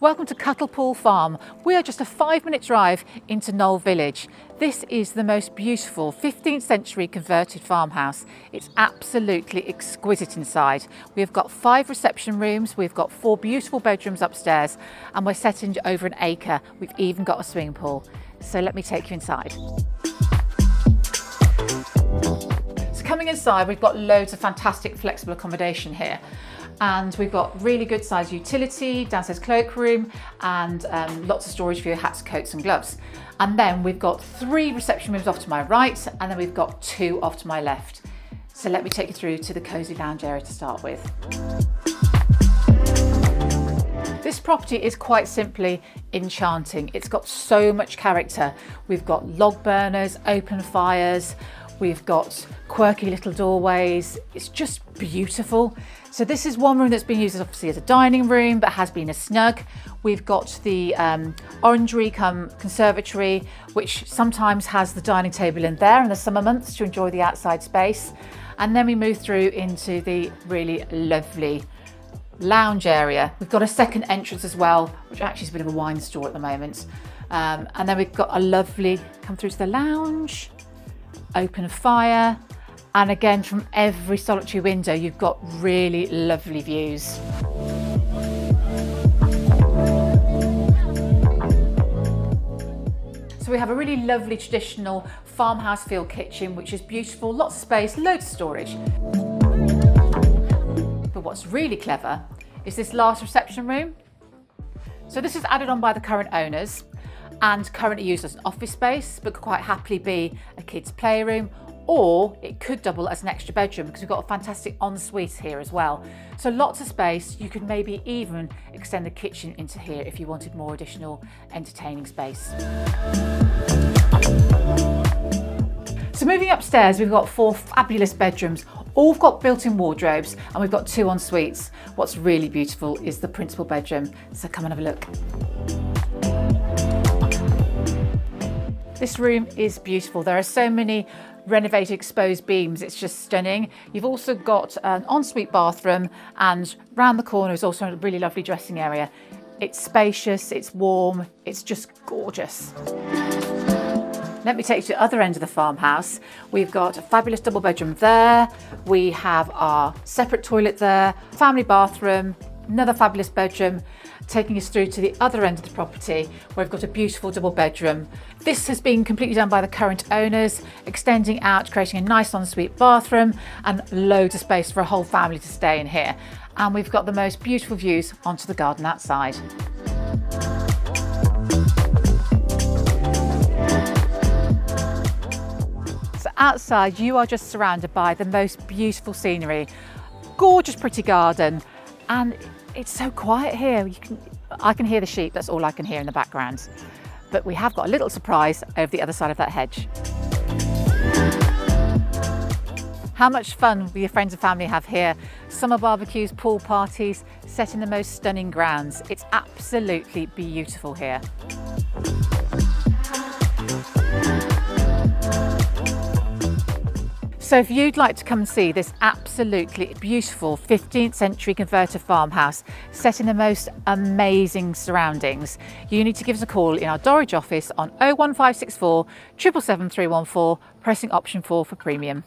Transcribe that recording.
Welcome to Cuttle Pool Farm. We are just a five minute drive into Knowle Village. This is the most beautiful 15th century converted farmhouse. It's absolutely exquisite inside. We have got five reception rooms, we've got four beautiful bedrooms upstairs, and we're set in over an acre. We've even got a swimming pool. So let me take you inside. Inside, we've got loads of fantastic flexible accommodation here and we've got really good sized utility, downstairs cloakroom and um, lots of storage for your hats, coats and gloves. And then we've got three reception rooms off to my right and then we've got two off to my left. So let me take you through to the cosy lounge area to start with. This property is quite simply enchanting. It's got so much character. We've got log burners, open fires, we've got quirky little doorways. It's just beautiful. So this is one room that's been used obviously as a dining room, but has been a snug. We've got the um, orangery come conservatory, which sometimes has the dining table in there in the summer months to enjoy the outside space. And then we move through into the really lovely lounge area. We've got a second entrance as well, which actually is a bit of a wine store at the moment. Um, and then we've got a lovely, come through to the lounge, open fire, and again, from every solitary window, you've got really lovely views. So we have a really lovely traditional farmhouse feel kitchen, which is beautiful, lots of space, loads of storage. But what's really clever is this last reception room. So this is added on by the current owners and currently used as an office space, but could quite happily be a kid's playroom or it could double as an extra bedroom because we've got a fantastic ensuite here as well. So lots of space. You could maybe even extend the kitchen into here if you wanted more additional entertaining space. So moving upstairs, we've got four fabulous bedrooms, all got built-in wardrobes and we've got two en suites. What's really beautiful is the principal bedroom. So come and have a look. This room is beautiful. There are so many renovated exposed beams. It's just stunning. You've also got an ensuite bathroom and round the corner is also a really lovely dressing area. It's spacious, it's warm, it's just gorgeous. Let me take you to the other end of the farmhouse. We've got a fabulous double bedroom there. We have our separate toilet there, family bathroom, another fabulous bedroom taking us through to the other end of the property where we've got a beautiful double bedroom. This has been completely done by the current owners, extending out, creating a nice ensuite bathroom and loads of space for a whole family to stay in here. And we've got the most beautiful views onto the garden outside. So outside you are just surrounded by the most beautiful scenery, gorgeous pretty garden and it's so quiet here. Can, I can hear the sheep, that's all I can hear in the background. But we have got a little surprise over the other side of that hedge. How much fun will your friends and family have here? Summer barbecues, pool parties, set in the most stunning grounds. It's absolutely beautiful here. So if you'd like to come see this absolutely beautiful 15th century converter farmhouse set in the most amazing surroundings, you need to give us a call in our Dorridge office on 01564 777 pressing option 4 for premium.